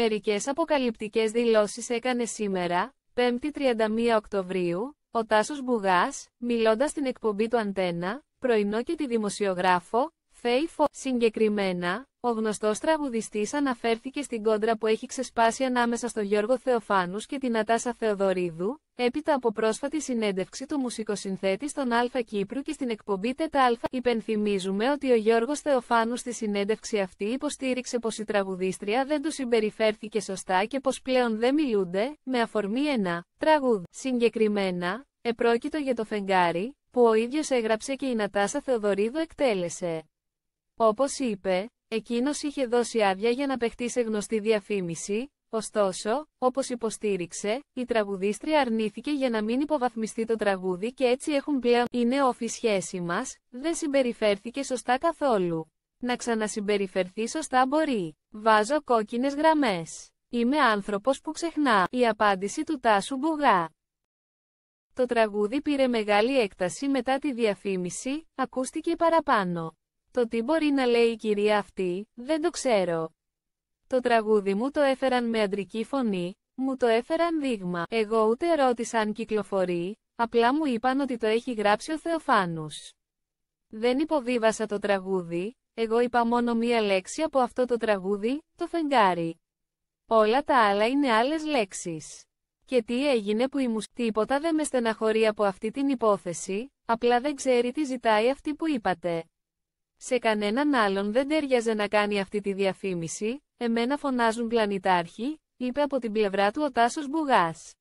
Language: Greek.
Μερικές αποκαλυπτικές δηλώσεις έκανε σήμερα, 5η 31 Οκτωβρίου, ο Τάσος Μπουγάς, μιλώντας στην εκπομπή του Αντένα, πρωινό και τη δημοσιογράφο, Φέιφο. Συγκεκριμένα, ο γνωστός τραγουδιστής αναφέρθηκε στην κόντρα που έχει ξεσπάσει ανάμεσα στο Γιώργο Θεοφάνους και την Ατάσα Θεοδωρίδου, έπειτα από πρόσφατη συνέντευξη του μουσικοσυνθέτη στον Α Κύπρου και στην εκπομπή ΤΕΤΑ. Υπενθυμίζουμε ότι ο Γιώργος Θεοφάνους στη συνέντευξη αυτή υποστήριξε πως η τραγουδίστρια δεν του συμπεριφέρθηκε σωστά και πως πλέον δεν μιλούνται, με αφορμή ένα τραγούδι. Συγκεκριμένα, επρόκειτο για το φεγγάρι, που ο ίδιος έγραψε και η Νατάσα Θεοδωρίδου εκτέλεσε. Όπως είπε, εκείνος είχε δώσει άδεια για να παιχτεί σε γνωστή διαφήμιση, ωστόσο, όπως υποστήριξε, η τραγουδίστρια αρνήθηκε για να μην υποβαθμιστεί το τραγούδι και έτσι έχουν πλέον «Είναι όφη σχέση μας», δεν συμπεριφέρθηκε σωστά καθόλου. Να ξανασυμπεριφερθεί σωστά μπορεί. Βάζω κόκκινες γραμμές. Είμαι άνθρωπος που ξεχνά. Η απάντηση του Τάσου Μπουγά. Το τραγούδι πήρε μεγάλη έκταση μετά τη διαφήμιση, ακούστηκε παραπάνω. Το τι μπορεί να λέει η κυρία αυτή, δεν το ξέρω. Το τραγούδι μου το έφεραν με αντρική φωνή, μου το έφεραν δείγμα. Εγώ ούτε ρώτησα αν κυκλοφορεί, απλά μου είπαν ότι το έχει γράψει ο Θεοφάνους. Δεν υποβίβασα το τραγούδι, εγώ είπα μόνο μία λέξη από αυτό το τραγούδι, το φεγγάρι. Όλα τα άλλα είναι άλλες λέξεις. Και τι έγινε που η μου τίποτα δεν με στεναχωρεί από αυτή την υπόθεση, απλά δεν ξέρει τι ζητάει αυτή που είπατε. Σε κανέναν άλλον δεν τέριαζε να κάνει αυτή τη διαφήμιση, εμένα φωνάζουν πλανητάρχη, είπε από την πλευρά του ο Τάσος Μπουγάς.